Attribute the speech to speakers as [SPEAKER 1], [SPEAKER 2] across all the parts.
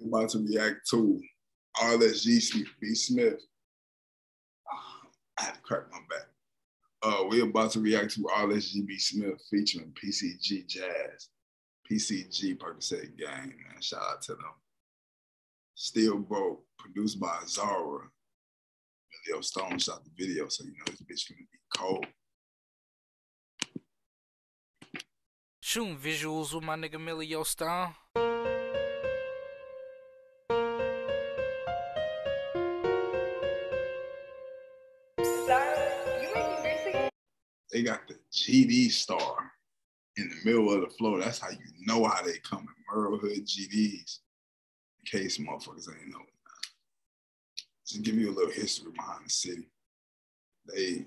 [SPEAKER 1] We're about to react to RSG B Smith. I to crack my back. Uh, we're about to react to RSG B Smith featuring PCG Jaz. PCG Percocet Gang, man. Shout out to them. Still Broke, produced by Zara. Leo Stone shot the video, so you know this bitch gonna be cold.
[SPEAKER 2] Shooting visuals with my nigga Milio Stone.
[SPEAKER 1] They got the GD star in the middle of the flow. That's how you know how they come in Merle Hood GDs. In case motherfuckers ain't know. Just give you a little history behind the city. They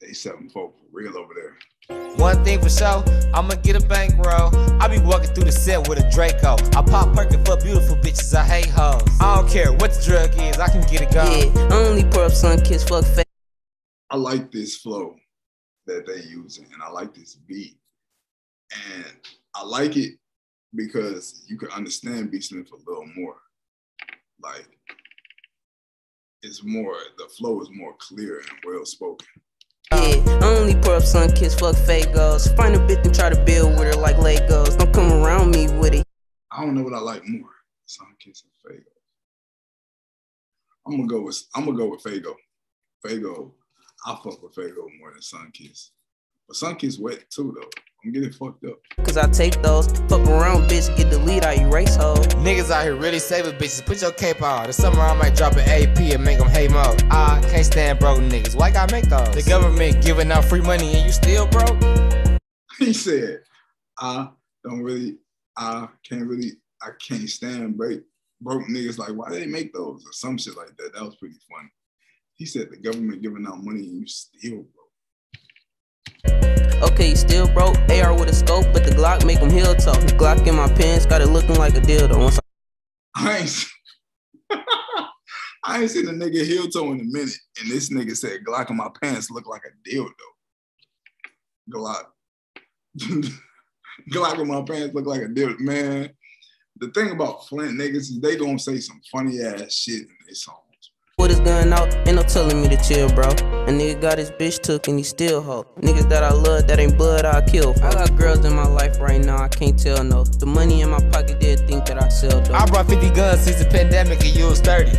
[SPEAKER 1] they seven folk for real over there.
[SPEAKER 3] One thing for sure, I'ma get a bankroll. I be walking through the set with a Draco. I pop perkin' for beautiful bitches, I hate hoes. I don't care what the drug is, I can get it going.
[SPEAKER 4] Yeah, I only pour up Sunkist, fuck fake.
[SPEAKER 1] I like this flow that they using, and I like this beat, and I like it because you can understand B Smith a little more. Like it's more, the flow is more clear and well spoken.
[SPEAKER 4] Yeah, I only pour up Sunkist, fuck Faygos. Find a bitch and try to build with her like Legos. Don't come around me with it.
[SPEAKER 1] I don't know what I like more, sun kiss or Faygo. I'm gonna go with I'm gonna go with Faygo. Faygo, I fuck with Faygo more than Sunkist. But Sunkist wet too though. I'm getting fucked up.
[SPEAKER 4] Cause I take those. Fuck around, bitch, get the lead, I erase hoes.
[SPEAKER 3] Niggas out here really saving bitches. Put your cape on. The summer I might drop an AP and make them hate mode. I can't stand broke niggas. Why gotta make those? The government giving out free money and you still broke?
[SPEAKER 1] he said, I don't really, I can't really, I can't stand broke, broke niggas. Like, why they make those? Or some shit like that. That was pretty funny. He said the government giving out money and you still broke.
[SPEAKER 4] Okay, still broke. AR with a scope, but the Glock make him heel toe. The Glock in my pants got it looking like a dildo. Once
[SPEAKER 1] I ain't, I ain't seen a nigga heel toe in a minute, and this nigga said Glock in my pants look like a dildo. Glock. Glock in my pants look like a dildo. Man, the thing about Flint niggas is they gonna say some funny ass shit in their songs.
[SPEAKER 4] Put his gun out, ain't no telling me to chill, bro. A nigga got his bitch took and he still hoe. Niggas that I love that ain't blood, I'll kill. For. I got girls in my life right now, I can't tell no. The money in my pocket, they think that I sell dope.
[SPEAKER 3] I brought 50 guns since the pandemic and you was 30.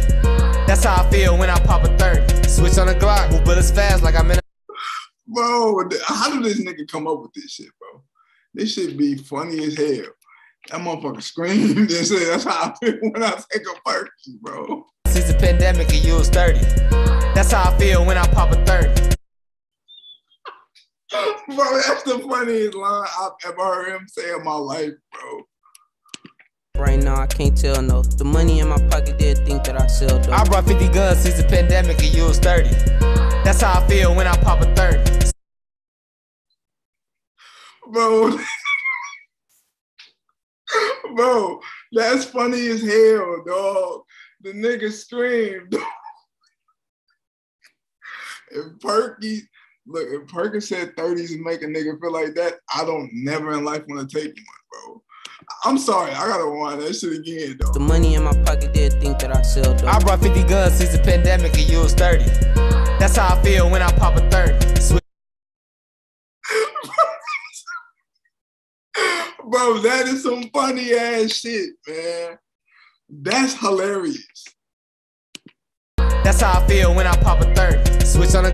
[SPEAKER 3] That's how I feel when I pop a 30. Switch on the Glock, move bullets fast like I'm in a.
[SPEAKER 1] Bro, how did this nigga come up with this shit, bro? This shit be funny as hell. That motherfucker screamed and said, that's how I feel when I take a perky, bro.
[SPEAKER 3] Since the pandemic and you was 30. That's how I feel when I pop a 30.
[SPEAKER 1] bro, that's the funniest line I've ever heard him say in my life, bro.
[SPEAKER 4] Right now, I can't tell no. The money in my pocket, they think that I sell dope.
[SPEAKER 3] I brought 50 guns since the pandemic and you was 30. That's how I feel when I pop a 30.
[SPEAKER 1] Bro, bro, that's funny as hell, dog. The nigga screamed. if Perky, look, if Perky said 30s and make a nigga feel like that, I don't never in life want to take one, bro. I'm sorry, I gotta want that shit again, though.
[SPEAKER 4] The money in my pocket, they think that I sell dope.
[SPEAKER 3] I brought 50 guns since the pandemic and you was 30. That's how I feel when I pop a 30. Switch
[SPEAKER 1] Bro, that is some funny ass shit, man. That's hilarious.
[SPEAKER 3] That's how I feel when I pop a third. Switch on a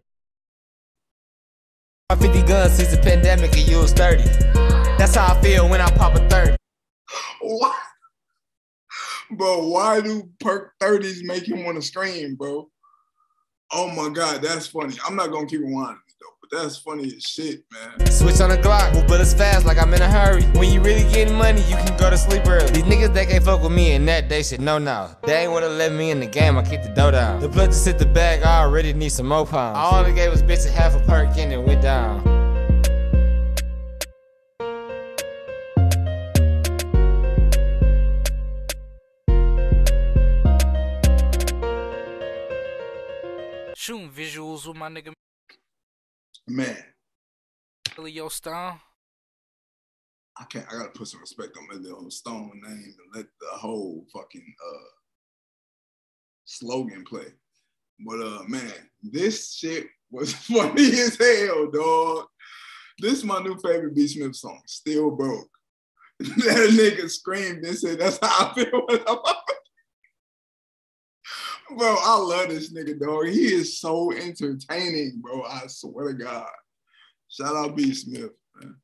[SPEAKER 3] 50 guns since the pandemic and used 30. That's how I feel when I pop a third.
[SPEAKER 1] What? Bro, why do perk 30s make him want to scream, bro? Oh my god, that's funny. I'm not gonna keep though, but that's funny as shit, man.
[SPEAKER 3] Switch on the Glock, move bullets fast like I'm in a hurry. When you really getting money, you can go to sleep early. These niggas that can't fuck with me and that they should know now. They ain't wanna let me in the game, I kick the dough down. The blood just hit the bag, I already need some more pounds. I only gave us bitches half a perk and it went down.
[SPEAKER 2] Shooting um visuals with my nigga
[SPEAKER 1] Man,
[SPEAKER 2] Milio Stone.
[SPEAKER 1] I can't. I gotta put some respect on my little Stone name and let the whole fucking uh slogan play. But uh, man, this shit was funny as hell, dog. This is my new favorite B Smith song, "Still Broke." that nigga screamed and said, "That's how I feel." Bro, I love this nigga, dog. He is so entertaining, bro. I swear to God. Shout out B Smith, man.